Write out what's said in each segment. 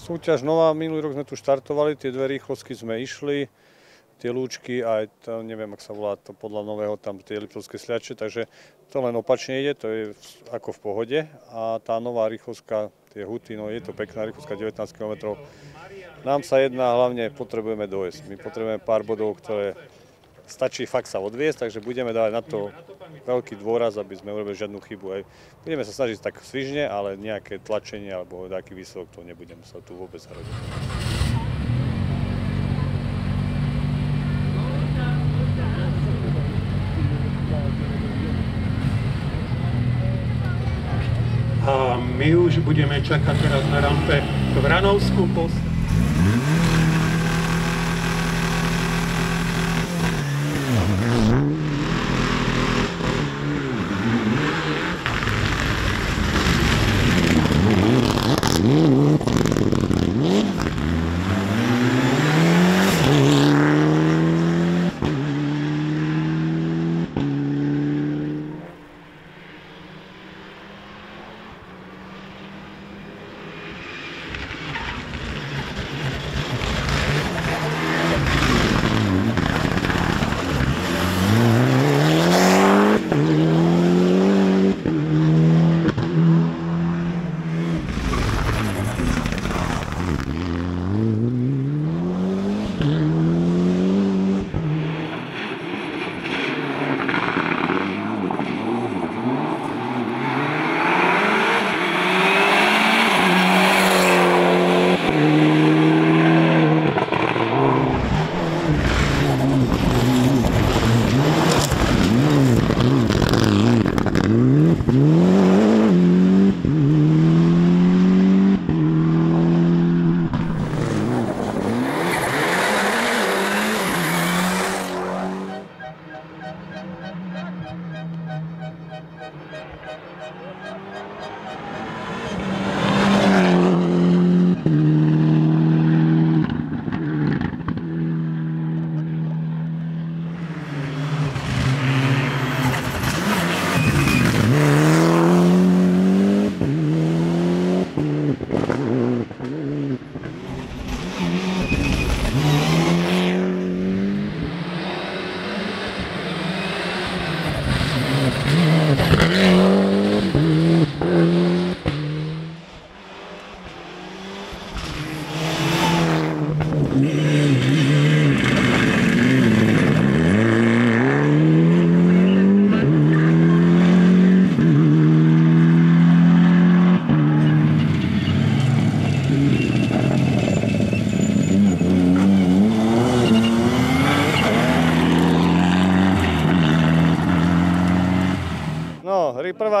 súťaž nová, minulý rok sme tu štartovali, tie dve rýchlosky sme išli, tie lúčky, aj to, neviem, ak sa volá to podľa nového, tam tie liptovské sliače, takže to len opačne ide, to je ako v pohode. A tá nová rýchloska, tie huty, no je to pekná rýchloska, 19 km. Nám sa jedná, hlavne potrebujeme dojsť. My potrebujeme pár bodov, ktoré stačí fakt sa odviesť, takže budeme dávať na to veľký dôraz, aby sme urobili žiadnu chybu. Aj budeme sa snažiť tak svižne, ale nejaké tlačenie alebo nejaký výsledok to nebudeme sa tu vôbec hrodiť. A my už budeme čakať teraz na rampe Vranovskú post.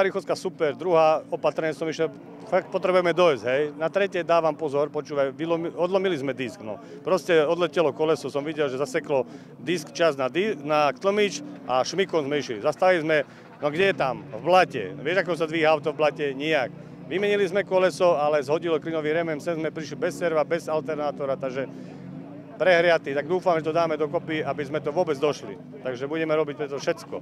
Prvá super, druhá opatrenie som išiel, fakt potrebujeme dojsť, hej. Na tretie dávam pozor, počúvaj, vylomi, odlomili sme disk, no. Proste odletelo koleso, som videl, že zaseklo disk čas na, di- na tlmič a šmikom sme išli. Zastavili sme, no kde je tam? V blate. Vieš, ako sa dvíha auto v blate? Nijak. Vymenili sme koleso, ale zhodilo klinový remen, sem sme prišli bez serva, bez alternátora, takže prehriatý, tak dúfam, že to dáme dokopy, aby sme to vôbec došli. Takže budeme robiť preto všetko.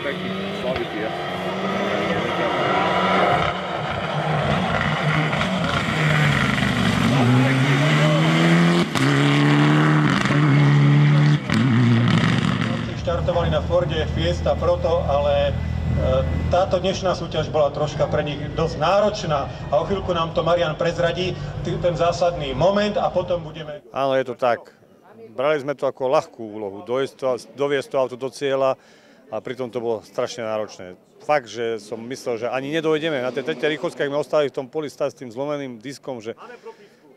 Takí slavití. Ja. Štartovali na Forde Fiesta Proto, ale e, táto dnešná súťaž bola troška pre nich dosť náročná a o chvíľku nám to Marian prezradí, ten zásadný moment a potom budeme... Áno, je to tak. Brali sme to ako ľahkú úlohu, to, doviesť to auto do cieľa a pritom to bolo strašne náročné. Fakt, že som myslel, že ani nedojdeme. Na tej tretej rýchlosti, ak sme ostali v tom poli stať s tým zlomeným diskom, že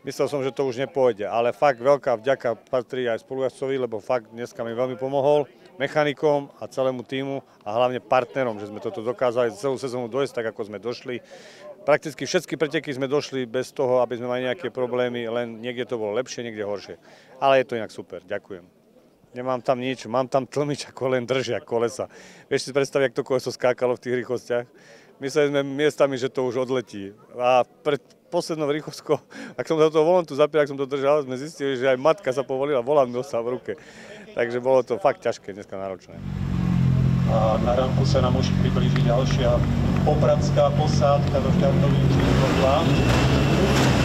myslel som, že to už nepôjde. Ale fakt veľká vďaka patrí aj spolujazdcovi, lebo fakt dneska mi veľmi pomohol mechanikom a celému týmu a hlavne partnerom, že sme toto dokázali celú sezónu dojsť tak, ako sme došli. Prakticky všetky preteky sme došli bez toho, aby sme mali nejaké problémy, len niekde to bolo lepšie, niekde horšie. Ale je to inak super, ďakujem. Nemám tam nič, mám tam tlmič ako len držia kolesa. Vieš si predstaviť, jak to koleso skákalo v tých rýchlostiach? Mysleli sme miestami, že to už odletí. A pred poslednou rýchlosťou, ak som do toho volantu zapiel, ak som to držal, sme zistili, že aj matka sa povolila, volant nosila v ruke. Takže bolo to fakt ťažké, dneska náročné. A na rampu sa nám už priblíži ďalšia popradská posádka do štartových číslo 2.